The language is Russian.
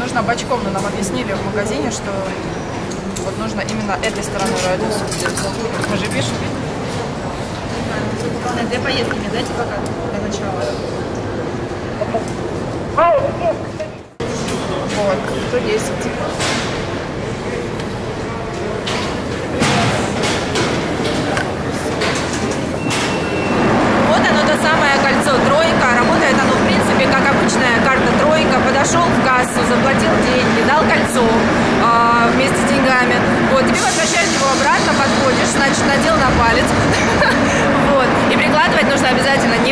нужно бочком, но нам объяснили в магазине, что вот нужно именно этой стороной радиуса. Мы же пишем. Для поездки мне дайте пока для начала. Вот, 110. надел на палец. Вот. И прикладывать нужно обязательно не